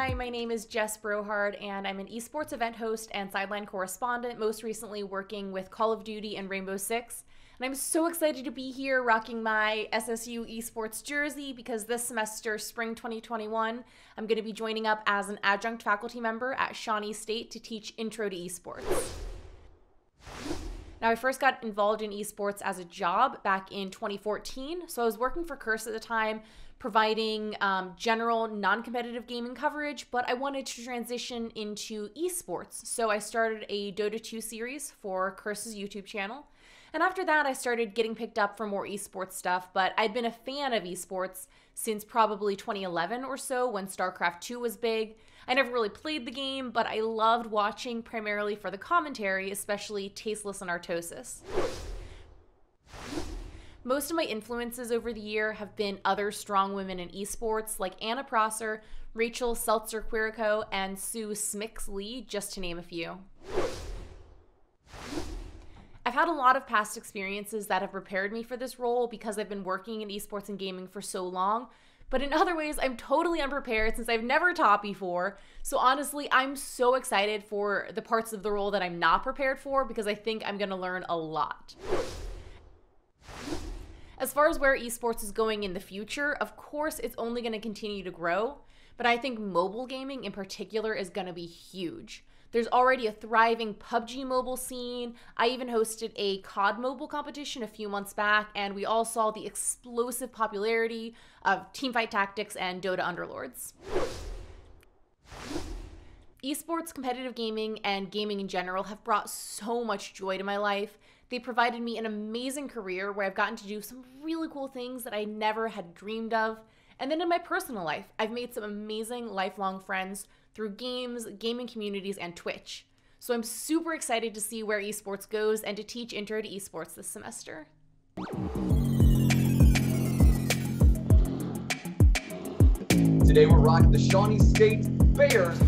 Hi, my name is Jess Brohard, and I'm an esports event host and sideline correspondent, most recently working with Call of Duty and Rainbow Six. And I'm so excited to be here rocking my SSU esports jersey because this semester, spring 2021, I'm going to be joining up as an adjunct faculty member at Shawnee State to teach Intro to Esports. Now, I first got involved in esports as a job back in 2014. So I was working for Curse at the time, providing um, general non competitive gaming coverage, but I wanted to transition into esports. So I started a Dota 2 series for Curse's YouTube channel. And after that, I started getting picked up for more esports stuff, but I'd been a fan of esports since probably 2011 or so when StarCraft 2 was big. I never really played the game, but I loved watching primarily for the commentary, especially Tasteless and Artosis. Most of my influences over the year have been other strong women in esports like Anna Prosser, Rachel Seltzer Quirico, and Sue Smix Lee, just to name a few. Had a lot of past experiences that have prepared me for this role because I've been working in esports and gaming for so long. But in other ways, I'm totally unprepared since I've never taught before. So honestly, I'm so excited for the parts of the role that I'm not prepared for because I think I'm going to learn a lot. As far as where esports is going in the future, of course, it's only going to continue to grow. But I think mobile gaming in particular is going to be huge. There's already a thriving PUBG mobile scene. I even hosted a COD mobile competition a few months back, and we all saw the explosive popularity of Teamfight Tactics and Dota Underlords. Esports, competitive gaming, and gaming in general have brought so much joy to my life. They provided me an amazing career where I've gotten to do some really cool things that I never had dreamed of. And then in my personal life, I've made some amazing lifelong friends through games, gaming communities, and Twitch. So I'm super excited to see where esports goes and to teach Intro to Esports this semester. Today we're rocking the Shawnee State Bears